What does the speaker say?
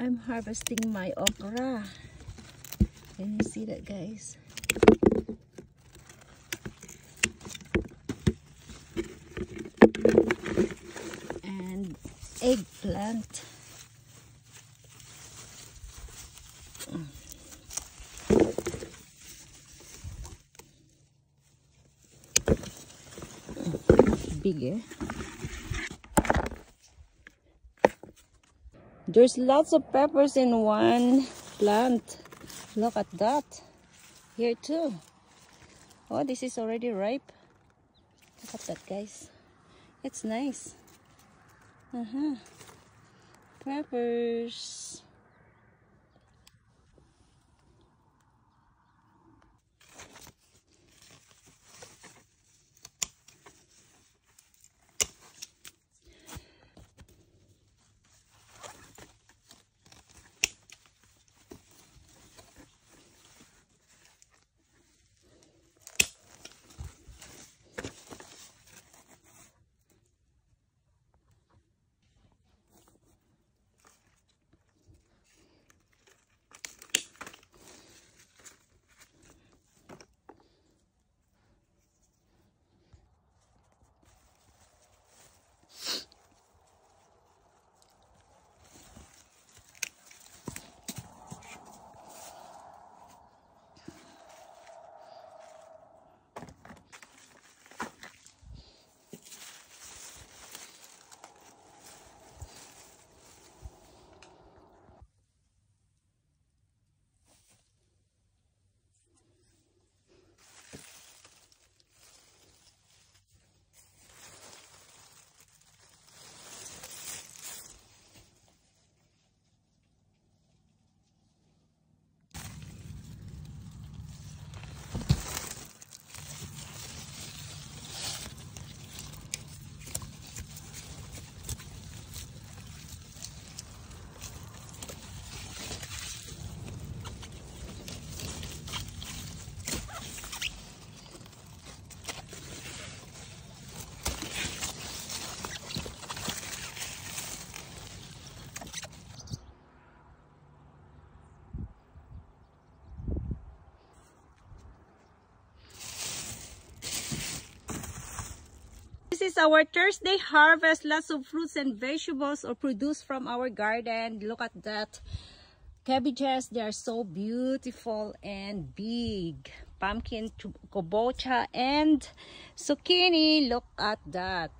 I'm harvesting my okra. Can you see that guys? And eggplant. Big eh? There's lots of peppers in one plant. Look at that. Here too. Oh, this is already ripe. Look at that, guys. It's nice. Uh-huh. Peppers. Is our Thursday harvest. Lots of fruits and vegetables are produced from our garden. Look at that. Cabbages, they are so beautiful and big. Pumpkin, kabocha, and zucchini. Look at that.